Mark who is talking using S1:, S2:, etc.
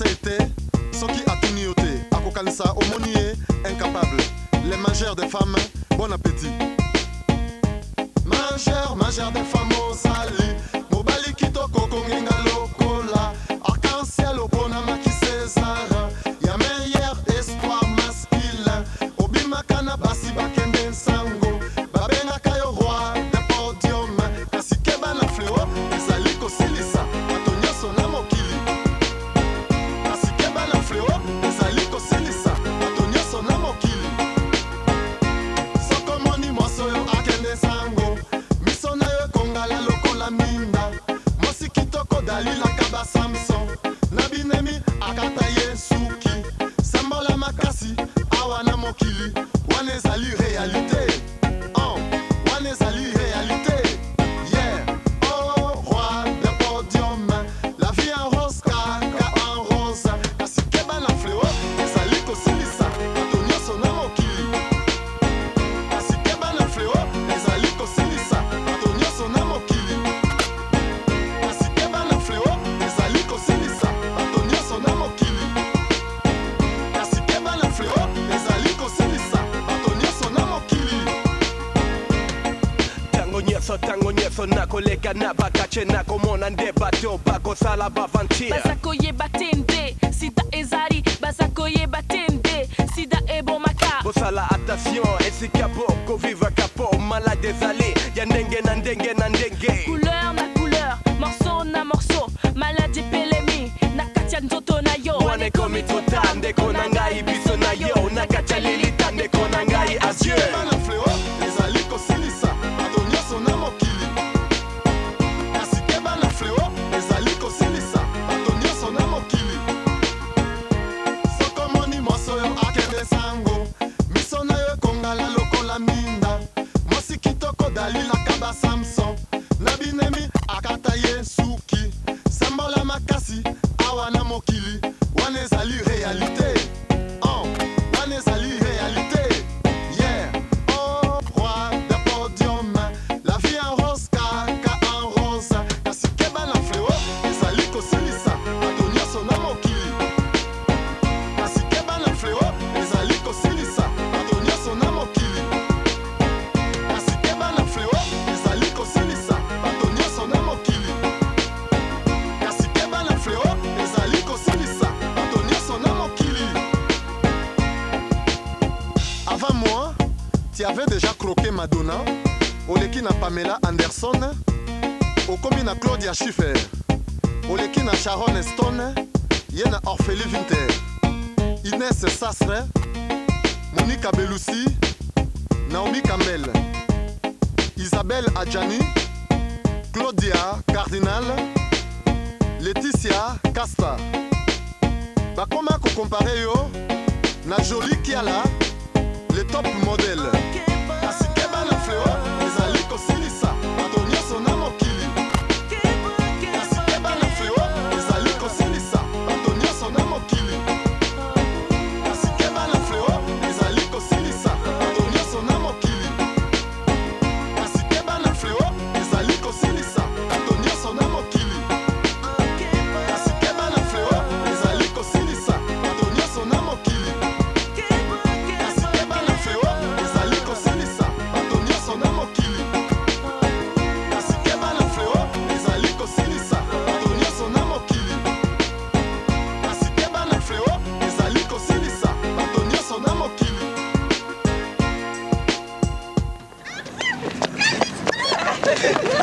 S1: société, ceux qui a tout nioté, Akokansa, aumônier, incapable, les mangeurs des femmes, bon appétit. Mangeurs, mangeurs des femmes au
S2: salés. sotango nyeso nako leka nabakache nako mona nde bate obakozala
S3: bavantia. Bazakoyeba te nde sida ezali bazakoyeba te nde sida ebomaka.
S2: Bosala attention esika po koviva kapo malade ezali ya ndenge na ndenge na ndenge.
S3: Couleur na couleur morceau na morceau maladi pelemi na kati ya nzoto na yo.
S2: Wana ekomi tota ndeko na ngai biso
S1: Akaba, samson. Nabi akata ye suki sambola makasi awa na mokili. Waneza tu avais déjà croqué Madonna oleki na Pamela Anderson okomi na Claudia Schiffer oleki na Sharon Stone ye na Orphélie Winter Inès Sasre Monica Bellucci Naomi Campbell Isabelle Adjani Claudia Cardinal Laetitia Casta. Bakoma kokompare yo na Jolie Kiala top modèle.
S4: Asike.